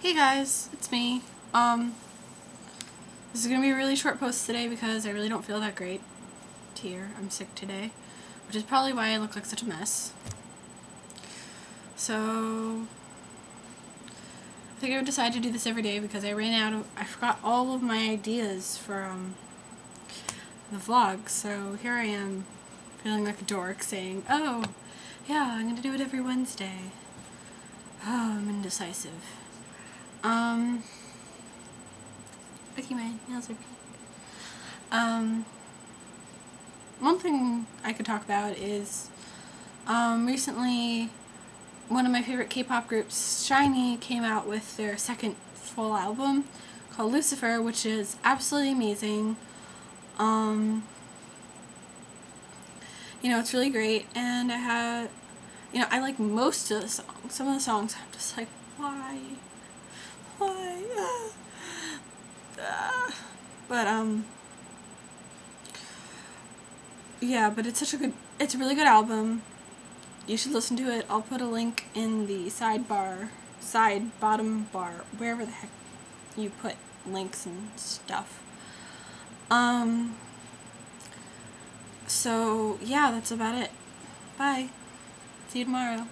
Hey guys, it's me. Um, this is gonna be a really short post today because I really don't feel that great here. I'm sick today, which is probably why I look like such a mess. So, I think I would decide to do this every day because I ran out of, I forgot all of my ideas for, um, the vlog. So here I am, feeling like a dork saying, oh, yeah, I'm gonna do it every Wednesday. Oh, I'm indecisive. Um, okay, my nails are pink. Um, one thing I could talk about is, um, recently one of my favorite K-pop groups, SHINee, came out with their second full album called Lucifer, which is absolutely amazing. Um, you know, it's really great, and I have, you know, I like most of the songs. Some of the songs I'm just like, why? Why? But, um, yeah, but it's such a good, it's a really good album. You should listen to it. I'll put a link in the sidebar, side, bottom bar, wherever the heck you put links and stuff. Um, so, yeah, that's about it. Bye. See you tomorrow.